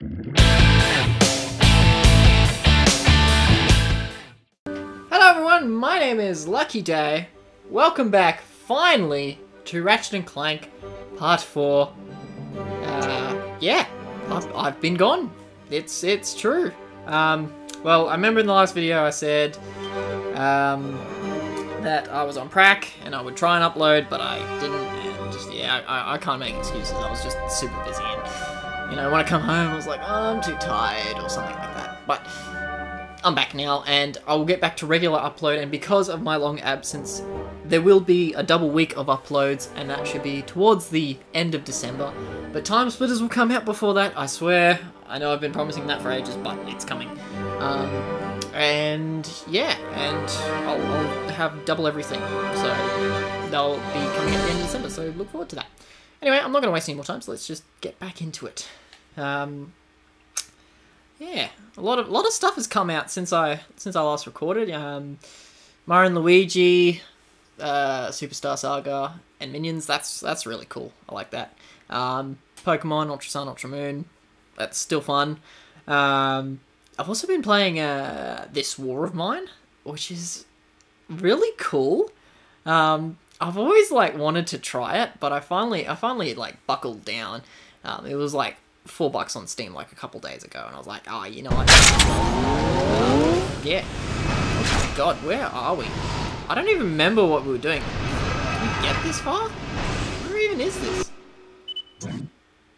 Hello everyone, my name is Lucky Day. Welcome back, finally, to Ratchet and Clank Part 4. Uh, yeah, I've, I've been gone. It's it's true. Um, well, I remember in the last video I said um, that I was on prac and I would try and upload, but I didn't. And just yeah, I, I can't make excuses. I was just super busy, and you know when I come home, I was like, oh, I'm too tired or something like that. But I'm back now, and I will get back to regular upload. And because of my long absence, there will be a double week of uploads, and that should be towards the end of December. But Time Splitters will come out before that, I swear. I know I've been promising that for ages, but it's coming. Um, and yeah, and I'll, I'll have double everything. So they'll be coming at the end of December, so look forward to that. Anyway, I'm not going to waste any more time, so let's just get back into it. Um, yeah, a lot of a lot of stuff has come out since I since I last recorded. Um, Mario and Luigi, uh, Superstar Saga, and Minions. That's that's really cool. I like that. Um, Pokemon Ultra Sun, Ultra Moon. That's still fun. Um, I've also been playing uh, this War of Mine, which is really cool. Um, I've always like wanted to try it, but I finally I finally like buckled down. Um, it was like four bucks on Steam like a couple days ago, and I was like, oh, you know what? Yeah. Oh god, where are we? I don't even remember what we were doing. Did we get this far? Where even is this?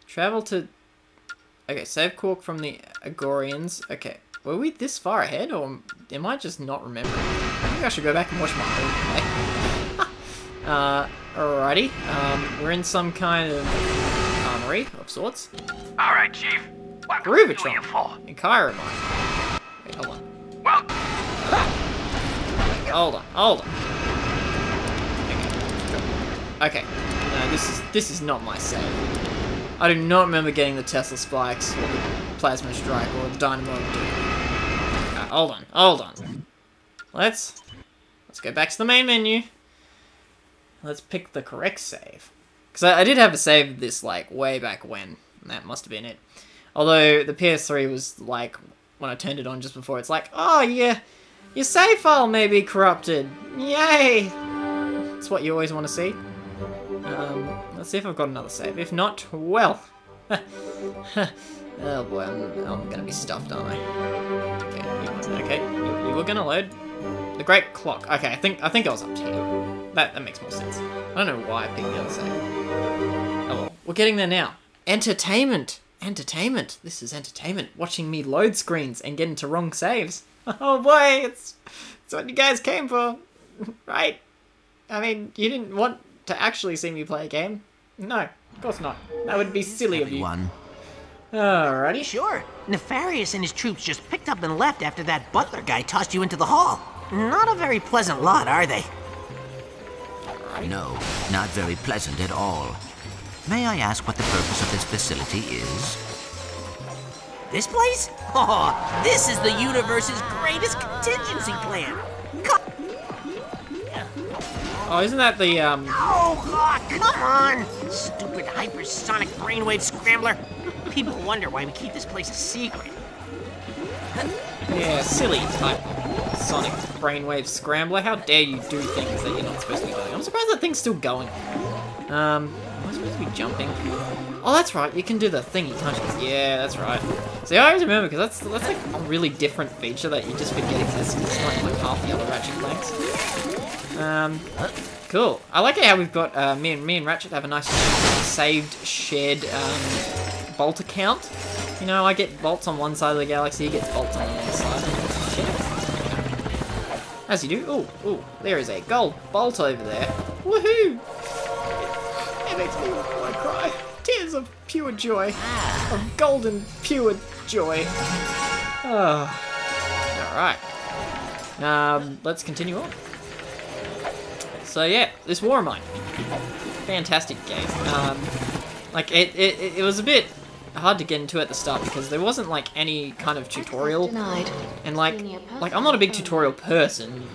Travel to... Okay, save Qwark from the Agorians. Okay, were we this far ahead, or am I just not remembering? I think I should go back and watch my old uh, alrighty. Um, we're in some kind of armory of sorts. All right, Chief. What can we do you Groovitron for? and Chiramite. Wait, hold on. Well, Hold on, hold on. Okay. No, this is this is not my save. I do not remember getting the Tesla spikes or the plasma strike or the dynamo. Hold on, hold on. Let's let's go back to the main menu. Let's pick the correct save. Because I, I did have a save of this like way back when. That must have been it. Although the PS3 was like when I turned it on just before, it's like, oh yeah, your save file may be corrupted. Yay! That's what you always want to see. Um, let's see if I've got another save. If not, well. oh boy, I'm, I'm gonna be stuffed, aren't I? Okay, you, okay, you, you were gonna load the Great Clock. Okay, I think I think I was up to here. That that makes more sense. I don't know why I picked the other save. Oh well, we're getting there now. Entertainment, entertainment. This is entertainment. Watching me load screens and get into wrong saves. Oh boy, it's it's what you guys came for, right? I mean, you didn't want to actually see me play a game. No, of course not. That would be silly of you. Everyone. Alrighty. Sure. Nefarious and his troops just picked up and left after that butler guy tossed you into the hall. Not a very pleasant lot, are they? No, not very pleasant at all. May I ask what the purpose of this facility is? This place? Oh, this is the universe's greatest contingency plan. Co- Oh, isn't that the um? Oh, God, come on! Stupid hypersonic brainwave scrambler. People wonder why we keep this place a secret. Yeah, silly type sonic brainwave scrambler. How dare you do things that you're not supposed to be doing? I'm surprised that thing's still going. Um, am I supposed to be jumping? Oh, that's right. You can do the thingy, can't you? Yeah, that's right. See, I always remember because that's that's like a really different feature that you just forget exists. It's like half the other Ratchet Clanks. Um, cool. I like it how we've got uh, me and me and Ratchet have a nice saved shared um, bolt account. You know, I get bolts on one side of the galaxy, he gets bolts on the other side. As you do. Oh, oh, there is a gold bolt over there. Woohoo! It makes me want to cry. Tears of pure joy. Of golden pure joy. Oh. Alright. Um, let's continue on. So yeah, this War of Mine. Fantastic game. Um, like, it, it, it was a bit hard to get into at the start because there wasn't like any kind of tutorial. And like, like I'm not a big tutorial person,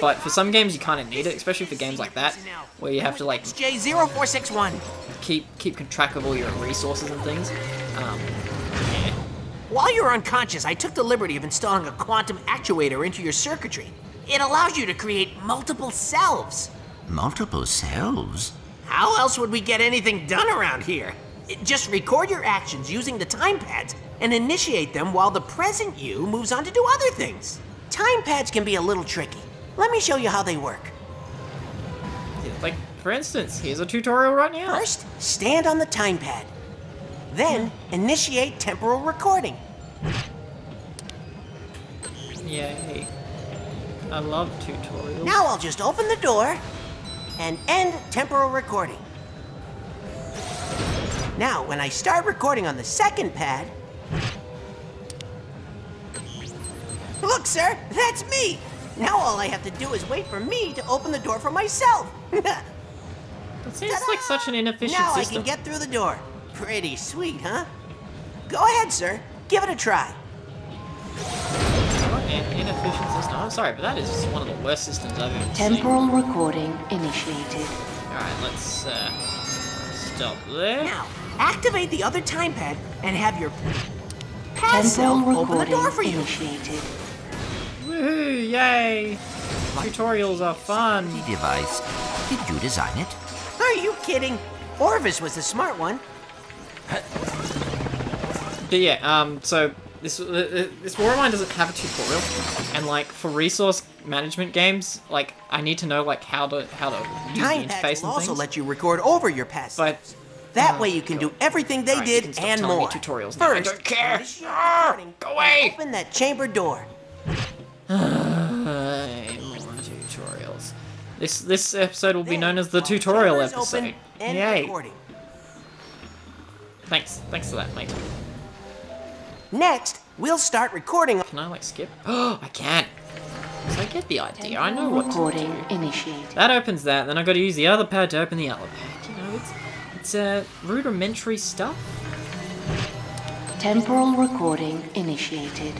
but for some games you kind of need it, especially for games like that, where you have to like J0461. keep keep track of all your resources and things. Um, yeah. while you're unconscious, I took the liberty of installing a quantum actuator into your circuitry. It allows you to create multiple selves. Multiple selves? How else would we get anything done around here? Just record your actions using the time pads and initiate them while the present you moves on to do other things. Time pads can be a little tricky. Let me show you how they work. Like, for instance, here's a tutorial right now. First, stand on the time pad. Then, initiate temporal recording. Yay. I love tutorials. Now I'll just open the door and end temporal recording. Now, when I start recording on the second pad... Look, sir, that's me! Now all I have to do is wait for me to open the door for myself. It seems like such an inefficient now system. I can get through the door. Pretty sweet, huh? Go ahead, sir. Give it a try. What an inefficient system. I'm sorry, but that is one of the worst systems I've ever seen. Temporal recording initiated. Alright, let's uh, stop there. Now, activate the other time pad and have your pad Temporal cell open the door for you. initiated. Woohoo, yay! Tutorials are fun. The device. Did you design it? Are you kidding? Orvus was the smart one. But yeah, um, so this uh, uh, this Warmind doesn't have a tutorial, and like for resource management games, like I need to know like how to how to use Time the interface will and also things. let you record over your past. But that oh, way you can God. do everything they Alright, you did and more. tutorials now. I First, don't care. initiate Ah, go away. Open that chamber door. More tutorials. This this episode will be known as the tutorial episode. Open, Yay! recording. Thanks, thanks for that, mate. Next, we'll start recording. Can I like skip? Oh, I can. So I get the idea. I know Temporal what to do. initiated. That opens that. Then I've got to use the other pad to open the other pad. You know, it's it's uh, rudimentary stuff. Temporal recording initiated.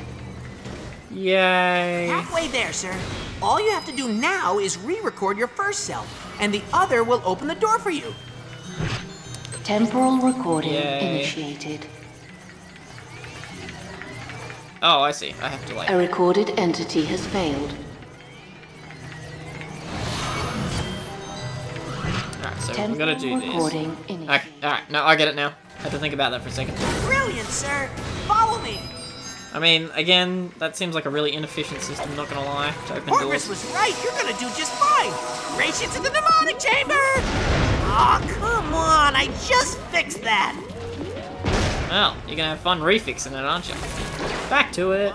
Yay! Halfway there, sir. All you have to do now is re-record your first self, and the other will open the door for you. Temporal recording Yay. initiated. Oh, I see. I have to like. A recorded entity has failed. Alright, so we Temporal gonna do this. recording Okay, initiated. alright, no, I get it now. I had to think about that for a second. Brilliant, sir. Follow me. I mean, again, that seems like a really inefficient system, not gonna lie, to open Orvus doors. was right. You're gonna do just fine. Race you to the demonic chamber. Oh, come on. I just fixed that. Well, you're gonna have fun refixing it, aren't you? Back to it.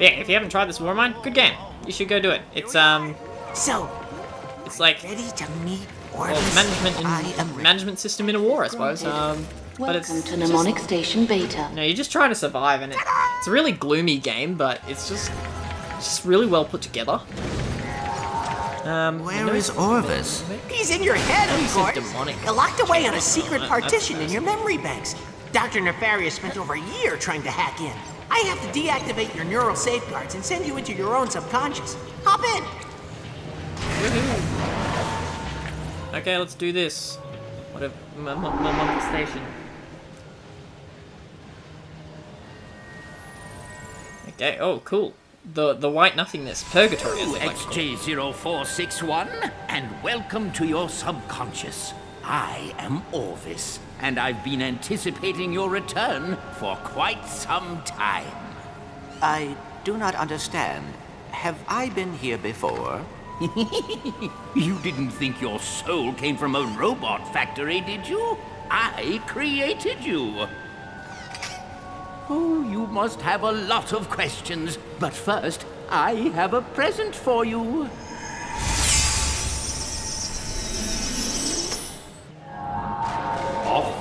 Yeah, if you haven't tried this war Warmind, good game. You should go do it. It's, um, So, it's like, ready to meet well, management in, management system in a war, I suppose. Um, but it's Welcome to just- Mnemonic Station Beta. No, you're just trying to survive, and it, it's a really gloomy game, but it's just, it's just really well put together. Um, Where is Orvus? He's in your head, You of said course. demonic. Locked away on a secret partition in your memory banks. Dr. Nefarious spent over a year trying to hack in. I have to deactivate your neural safeguards and send you into your own subconscious. Hop in. Okay, let's do this. What a m- m- m- station. Okay. Oh, cool. The the white nothingness, purgatory. As they like XJ0461, and welcome to your subconscious. I am Orvus, and I've been anticipating your return for quite some time. I do not understand. Have I been here before? You didn't think your soul came from a robot factory, did you? I created you. Oh, you must have a lot of questions. But first, I have a present for you.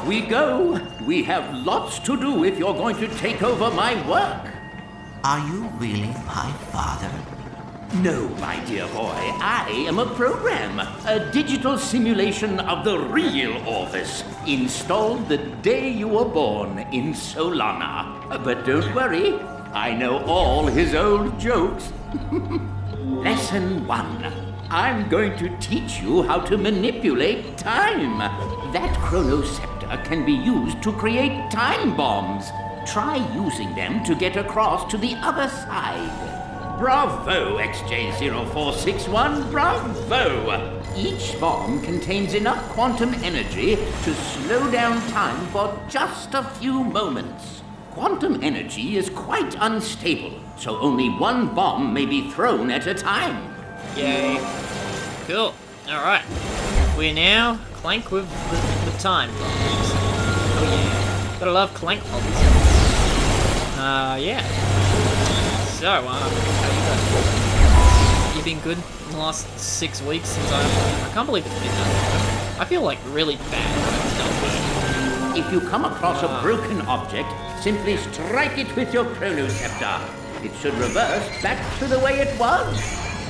Off we go. We have lots to do if you're going to take over my work. Are you really my father? No, my dear boy, I am a program, a digital simulation of the real Orvus, installed the day you were born in Solana. But don't worry, I know all his old jokes. Lesson one. I'm going to teach you how to manipulate time. That chronoscepter Uh, can be used to create time bombs. try using them to get across to the other side. Bravo, XJ0461, bravo! Each bomb contains enough quantum energy to slow down time for just a few moments. Quantum energy is quite unstable, so only one bomb may be thrown at a time. Yay. Cool. Alright. We're now Clank with the, time. Oh yeah. Gotta love Clank. Uh, yeah. So, um, how you guys? You been good in the last six weeks since I... I can't believe it's been that long. I feel like really bad. If you come across a broken object, simply strike it with your chronoscepter. It should reverse back to the way it was.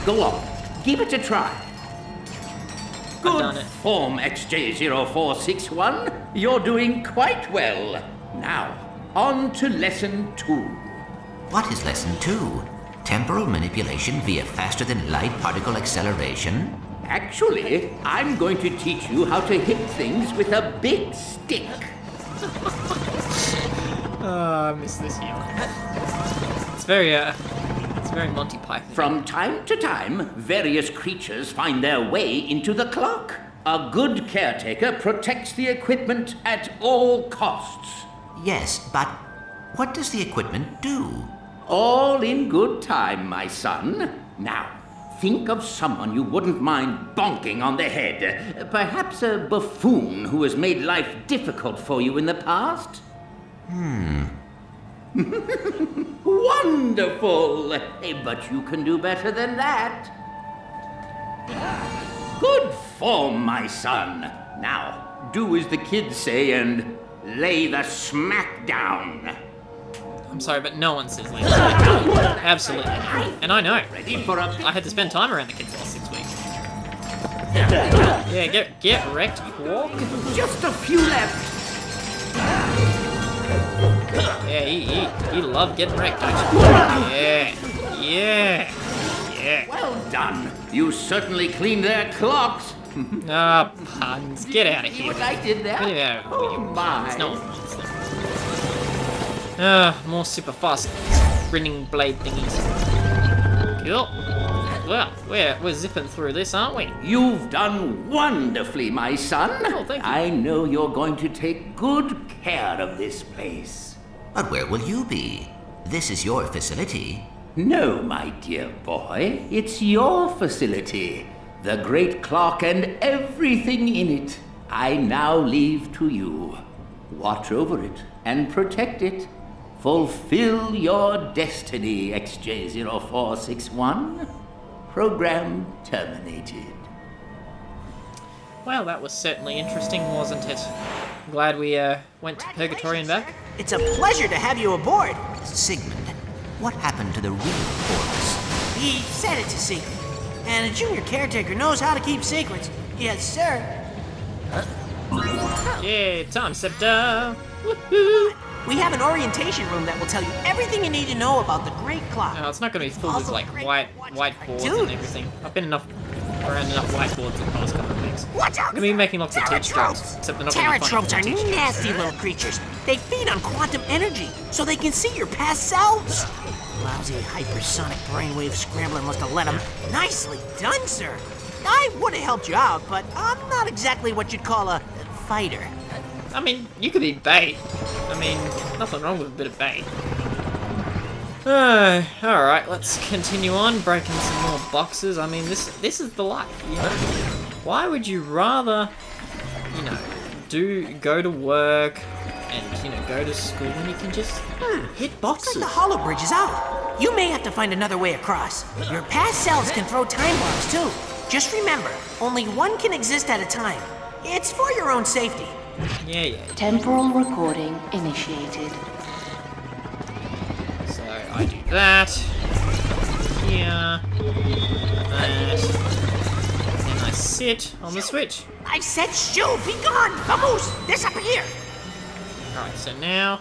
Go on, give it a try. Good form, XJ0461. You're doing quite well. Now, on to lesson two. What is lesson two? Temporal manipulation via faster than light particle acceleration? Actually, I'm going to teach you how to hit things with a big stick. Oh, I miss this humor. It's very, uh, it's very Monty Python. From time to time, various creatures find their way into the clock. A good caretaker protects the equipment at all costs. Yes, but what does the equipment do? All in good time, my son. Now, think of someone you wouldn't mind bonking on the head. Perhaps a buffoon who has made life difficult for you in the past? Hmm. Wonderful! Eh, But you can do better than that. Good form, my son. Now, do as the kids say and lay the smack down. I'm sorry, but no one says like that. Absolutely. And I know. For I had to spend time around the kids the last six weeks. Yeah, get get wrecked, Qwark. Just a few left. Yeah, he, you, you love getting wrecked, don't you? Yeah, yeah, yeah. Well done. You certainly cleaned their clocks. Ah, puns. Get out of here. what I did there? Get out. Oh you my. puns. No one wants them. Ah, more super fast sprinting blade thingies. Cool. Well, we're, we're zipping through this, aren't we? You've done wonderfully, my son. Oh, thank you. I know you're going to take good care of this place. But where will you be? This is your facility. No, my dear boy, it's your facility. The great clock and everything in it. I now leave to you. Watch over it and protect it. Fulfill your destiny, XJ0461. Program terminated. Well, that was certainly interesting, wasn't it? Glad we uh, went to Purgatory and back. It's a pleasure to have you aboard. Sigmund, what happened to the real Orvus? He said it's a secret. And a junior caretaker knows how to keep secrets. Yes, sir. Yeah, time scepter. Woohoo! We have an orientation room that will tell you everything you need to know about the Great Clock. No, it's not gonna be full of Also, like great white watch whiteboards and everything. I've been enough around enough whiteboards in the past couple of weeks. Watch out! I'm gonna be making lots of teach jokes, except they're not gonna be funny Terratropes are teach jokes. nasty little creatures. They feed on quantum energy, so they can see your past selves. Lousy hypersonic brainwave scrambler must have let them. Nicely done, sir. I would have helped you out, but I'm not exactly what you'd call a fighter. I mean, you could be bait. I mean, nothing wrong with a bit of bait. Uh, Alright, let's continue on, breaking some more boxes. I mean, this this is the life, you know? Why would you rather, you know, do go to work and, you know, go to school when you can just hit Looks boxes? like the hollow bridge is out. You may have to find another way across. Your past selves can throw time bombs too. Just remember, only one can exist at a time. It's for your own safety. Yeah, yeah. Temporal recording initiated. So I do that. Here. That. Then I sit on the switch. I said shoo, be gone! Vamos! Disappear! Alright, so now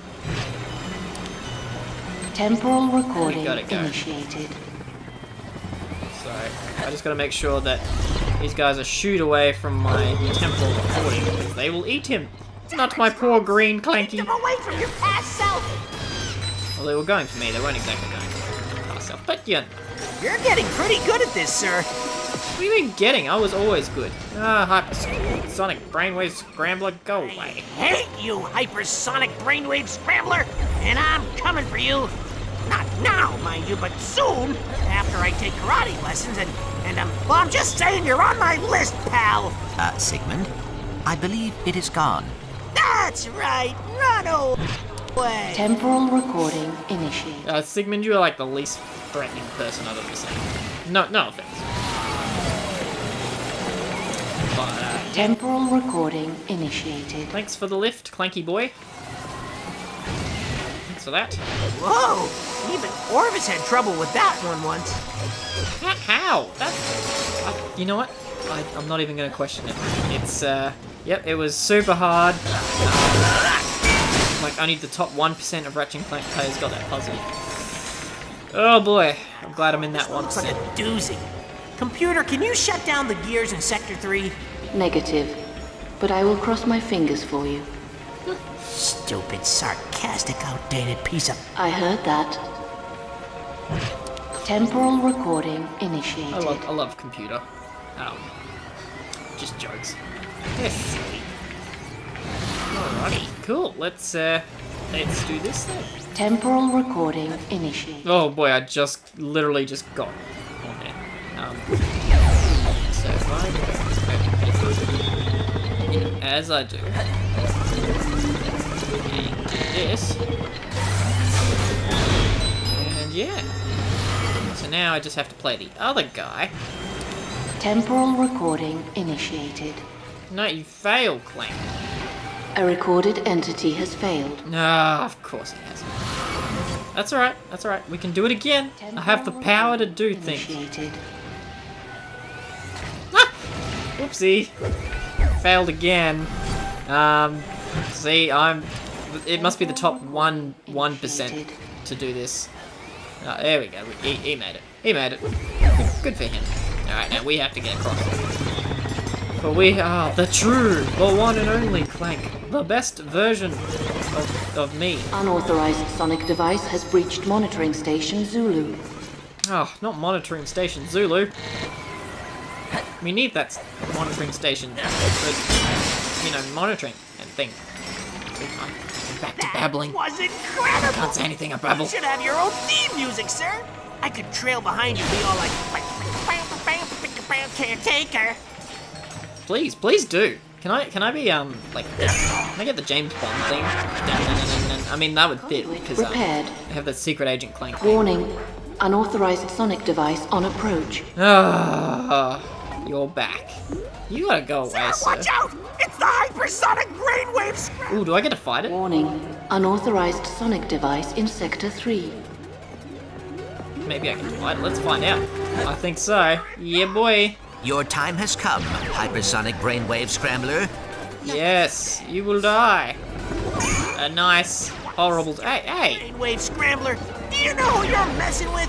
Temporal recording gotta go. initiated. So I just gotta make sure that these guys are shooed away from my temporal recording because they will eat him. Not my poor green Keep Clanky. them away from your past self! Well, they were going for me. They weren't exactly going for myself. But yeah, You're getting pretty good at this, sir. what do you mean getting? I was always good. Ah, hypersonic brainwave scrambler, go away. Hate you, hypersonic brainwave scrambler, and I'm coming for you. Not now, mind you, but soon, after I take karate lessons and, and um, well, I'm just saying you're on my list, pal. Uh, Sigmund, I believe it is gone. That's right, run away. Temporal recording initiated. Uh, Sigmund, you are like the least threatening person I've ever seen. No, no offense. But, uh, Temporal recording initiated. thanks for the lift, Clanky boy. Thanks for that. Whoa, even Orvus had trouble with that one once. Ha- How? That, I, you know what? I, I'm not even going to question it. It's, uh, yep, it was super hard. Like, only the top 1% of Ratchet and Clank players got that puzzle. Oh boy, I'm glad I'm in that Looks like a 1%. doozy. Computer, can you shut down the gears in Sector 3? Negative. But I will cross my fingers for you. Stupid, sarcastic, outdated piece of. I heard that. Temporal recording initiated. I love, I love computer. Um, just jokes. Yes. silly. Alrighty, cool. Let's, uh, let's do this then. Temporal recording initiated. Oh boy, I just literally just got on there. Um, so if I go, you know, as I do, and do this, and yeah. So now I just have to play the other guy. Temporal recording initiated. No, you fail, Clank. A recorded entity has failed. Ah, of course it has. That's alright, that's alright. We can do it again. I have the power to do things. Initiated. Oopsie. Failed again. Um, see, I'm... It must be the top one one percent to do this. Oh, there we go. He, he made it. He made it. Good for him. Alright, now we have to get across. But we are the true, the one and only Clank. The best version of, of me. Unauthorized sonic device has breached monitoring station Zulu. Oh, not monitoring station Zulu. We need that monitoring station for, you know, monitoring and thing. I'm back to babbling. was incredible. I Can't say anything, I You should have your own theme music, sir. I could trail behind you, be all like, bam, bam, caretaker. Please, please do. Can I, can I be, um, like, can I get the James Bond thing? I mean, that would fit, because, um, Repaired. I have the Secret Agent Clank thing. Warning. Unauthorized sonic device on approach. Ah, you're back. You gotta go away, Sir, sir. watch out! It's the hypersonic brainwave scrap. Ooh, do I get to fight it? Warning. Unauthorized sonic device in Sector 3. Maybe I can fight it. Let's find out. I think so. Yeah, boy. Your time has come, hypersonic brainwave scrambler. Yes, you will die. A nice, horrible. Hey, hey! Brainwave scrambler, do you know who you're messing with?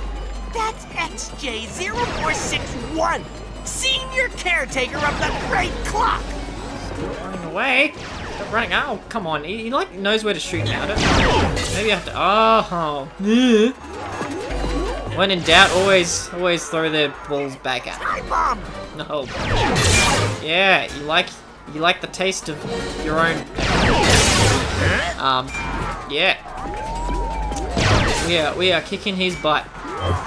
That's XJ0461, senior caretaker of the Great Clock. Running away. Stop running. Oh, come on. He, he like knows where to shoot now. Don't, maybe I have to. Oh. Yeah. When in doubt, always, always throw their balls back at. Time bomb. No. Yeah, you like, you like the taste of your own. Um. Yeah. We are, we are kicking his butt.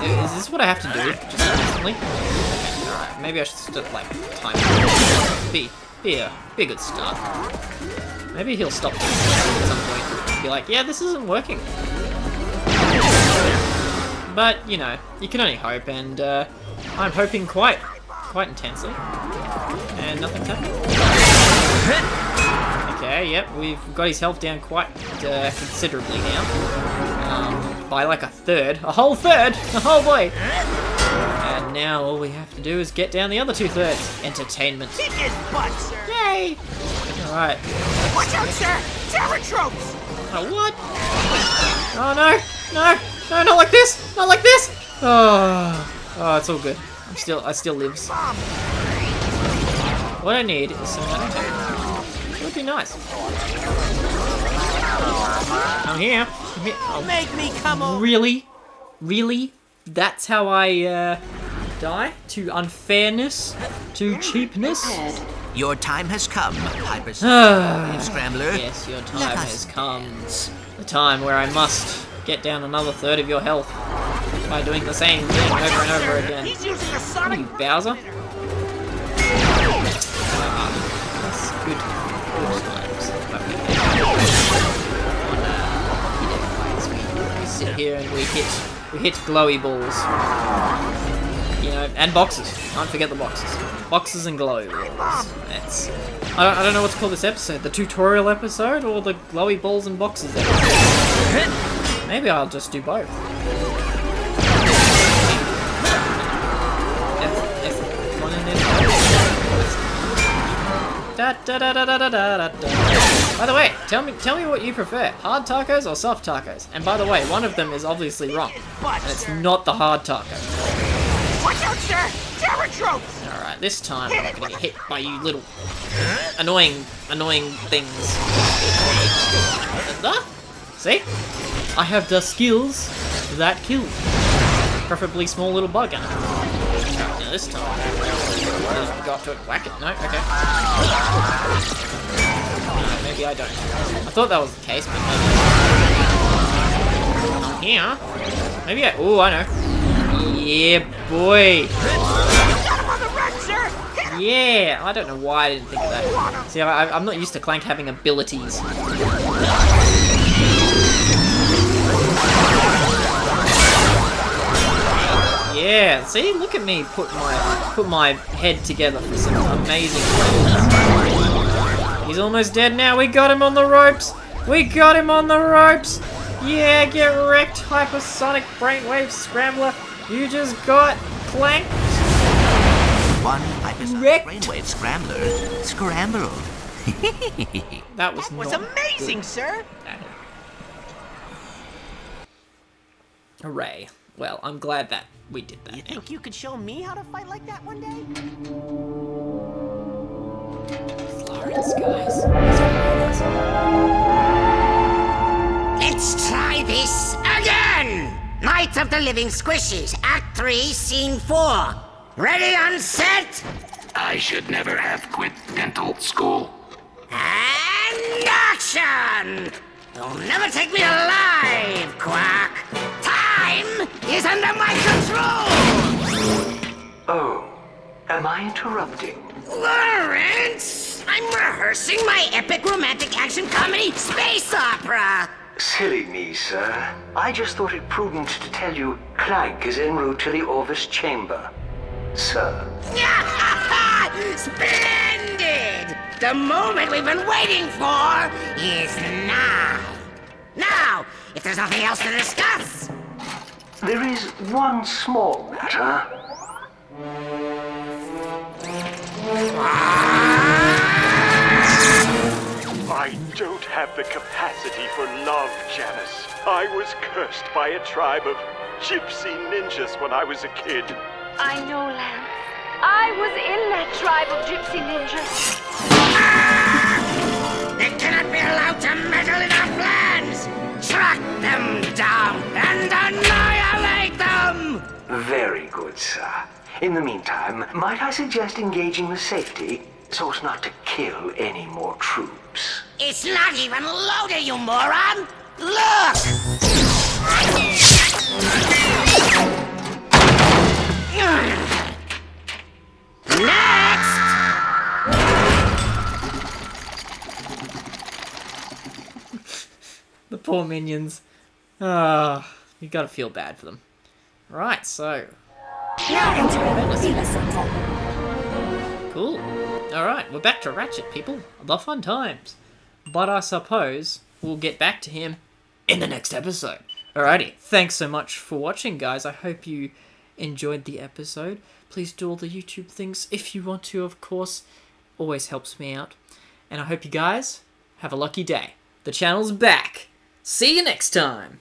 Is this what I have to do? Just? Okay, alright. Maybe I should just, like, time. Be, be a, be a good start. Maybe he'll stop at some point. Be like, yeah, this isn't working. But, you know, you can only hope, and, uh, I'm hoping quite, quite intensely. And nothing's happening. Okay, yep, we've got his health down quite uh, considerably now. Um, by like a third. A whole third! Oh boy! And now all we have to do is get down the other two thirds. Entertainment. Kick his butt, sir. Yay! Alright. Watch out, sir. Terratropes. Oh, what? Oh, no! No! No, not like this! Not like this! Oh, oh it's all good. I'm still, I still lives. What I need is some money. It would be nice. Come here. Come here. Oh, Make me come over. really? Really? That's how I, uh, die? To unfairness? To cheapness? Your time has come, Hyper Ah, Scrambler. yes, your time us has come. dance. The time where I must get down another third of your health by doing the same thing over and over again. He's using a sonic. you, Bowser? Ah, that's good. Good times. Okay. On, uh, you know, we, we sit here and we hit, we hit glowy balls. You know, and boxes. Can't forget the boxes. Boxes and glowy balls. That's. I don't, I don't know what to call this episode. The tutorial episode or the glowy balls and boxes episode. Maybe I'll just do both. Da, da, da, da, da, da, da, da. By the way, tell me tell me what you prefer, hard tacos or soft tacos. And by the way, one of them is obviously wrong, and it's not the hard taco. Watch out, sir! Terratropes! All right, this time I'm not gonna get hit by you little annoying annoying things. See? I have the skills that kill. Preferably small little bug. Now this time, I'll go to it, whack it. No, okay. No, maybe I don't. I thought that was the case, but maybe. Here. Maybe I. Oh, I know. Yeah, boy. Got! Yeah, I don't know why I didn't think of that. See, I, I'm not used to Clank having abilities. Yeah, see, look at me put my put my head together for some amazing things. He's almost dead now. We got him on the ropes. We got him on the ropes. Yeah, get wrecked, hypersonic brainwave scrambler. You just got clanked. One hypersonic Wrecked. brainwave scrambler scrambled. That was Was not amazing, good. sir! Hooray. Well, I'm glad that we did You that. now. think you could show me how to fight like that one day? Florence, guys. Let's try this again! Night of the Living Squishies, Act 3, Scene 4. Ready on set? I should never have quit dental school. And action! You'll never take me alive, Qwark! Time is under my control! Oh, am I interrupting? Lawrence! I'm rehearsing my epic romantic action comedy space opera! Silly me, sir. I just thought it prudent to tell you Clank is en route to the Orvus chamber. Sir. Splendid! The moment we've been waiting for is now. Now, if there's nothing else to discuss, There is one small matter. I don't have the capacity for love, Janice. I was cursed by a tribe of gypsy ninjas when I was a kid. I know, Lance. I was in that tribe of gypsy ninjas. they cannot be allowed to meddle in our plans. Track them down and annihilate them! Very good, sir. In the meantime, might I suggest engaging the safety so as not to kill any more troops? It's not even loaded, you moron! Look! Next! The poor minions. Ah, you gotta feel bad for them. Right, so. Cool. Alright, we're back to Ratchet, people. The fun times. But I suppose we'll get back to him in the next episode. Alrighty, thanks so much for watching, guys. I hope you enjoyed the episode. Please do all the YouTube things if you want to, of course. Always helps me out. And I hope you guys have a lucky day. The channel's back. See you next time.